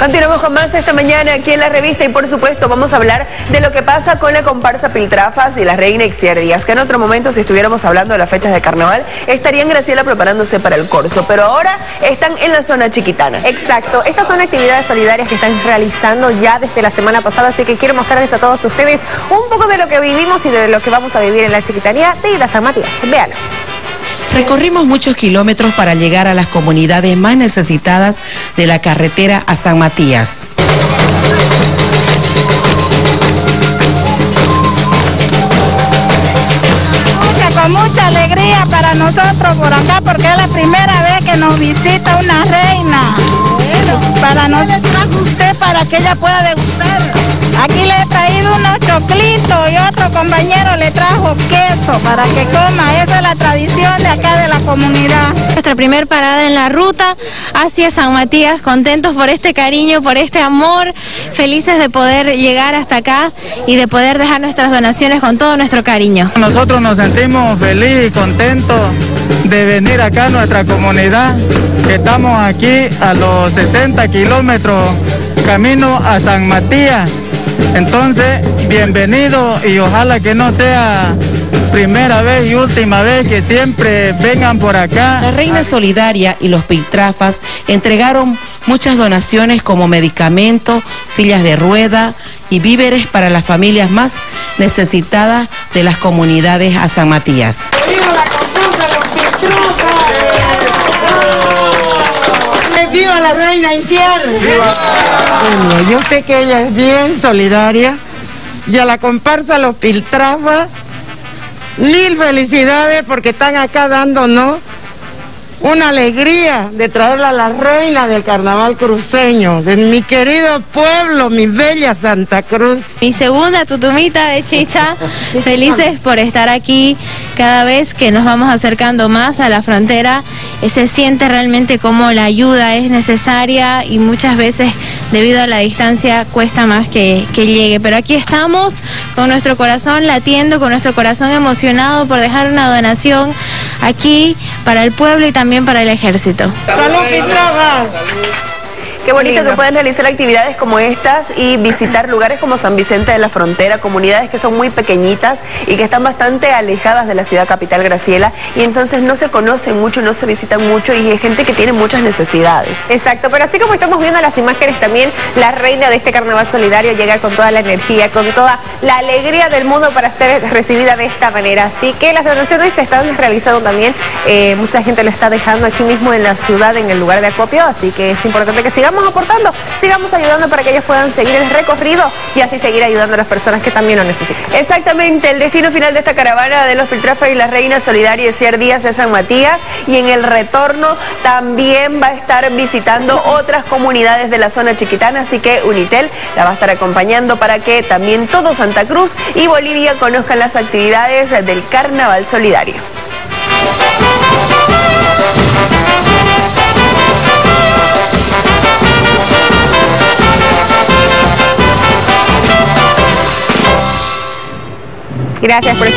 Continuamos con más esta mañana aquí en la revista y por supuesto vamos a hablar de lo que pasa con la comparsa Piltrafas y la reina Ixier que en otro momento si estuviéramos hablando de las fechas de carnaval estarían Graciela preparándose para el corso, pero ahora están en la zona chiquitana. Exacto, estas son actividades solidarias que están realizando ya desde la semana pasada, así que quiero mostrarles a todos ustedes un poco de lo que vivimos y de lo que vamos a vivir en la chiquitanía de Isla San Matías. Vean. Recorrimos muchos kilómetros para llegar a las comunidades más necesitadas de la carretera a San Matías. con mucha alegría para nosotros por acá porque es la primera vez que nos visita una reina. para nosotros usted para que ella pueda degustar. Choclitos y otro compañero le trajo queso para que coma. Esa es la tradición de acá de la comunidad. Nuestra primer parada en la ruta hacia San Matías, contentos por este cariño, por este amor, felices de poder llegar hasta acá y de poder dejar nuestras donaciones con todo nuestro cariño. Nosotros nos sentimos felices y contentos de venir acá a nuestra comunidad. Estamos aquí a los 60 kilómetros camino a San Matías. Entonces, bienvenido y ojalá que no sea primera vez y última vez que siempre vengan por acá. La Reina Solidaria y los Piltrafas entregaron muchas donaciones como medicamentos, sillas de rueda y víveres para las familias más necesitadas de las comunidades a San Matías. ¡Viva la reina Isier! Bueno, yo sé que ella es bien solidaria. Y a la comparsa los Piltrafas Mil felicidades porque están acá dándonos una alegría de traerla a la reina del carnaval cruceño, de mi querido pueblo, mi bella Santa Cruz. Mi segunda tutumita de chicha, felices por estar aquí cada vez que nos vamos acercando más a la frontera, se siente realmente como la ayuda es necesaria y muchas veces debido a la distancia cuesta más que, que llegue. Pero aquí estamos con nuestro corazón latiendo, con nuestro corazón emocionado por dejar una donación aquí para el pueblo y también para el ejército. ¡Salud, Qué bonito que pueden realizar actividades como estas y visitar lugares como San Vicente de la Frontera, comunidades que son muy pequeñitas y que están bastante alejadas de la ciudad capital Graciela y entonces no se conocen mucho, no se visitan mucho y hay gente que tiene muchas necesidades. Exacto, pero así como estamos viendo las imágenes también, la reina de este carnaval solidario llega con toda la energía, con toda la alegría del mundo para ser recibida de esta manera. Así que las donaciones se están realizando también, eh, mucha gente lo está dejando aquí mismo en la ciudad, en el lugar de acopio, así que es importante que sigamos sigamos aportando, sigamos ayudando para que ellos puedan seguir el recorrido y así seguir ayudando a las personas que también lo necesitan. Exactamente, el destino final de esta caravana de los Piltrafas y la Reina Solidaria de Cier Díaz es San Matías y en el retorno también va a estar visitando otras comunidades de la zona chiquitana, así que Unitel la va a estar acompañando para que también todo Santa Cruz y Bolivia conozcan las actividades del Carnaval Solidario. Gracias por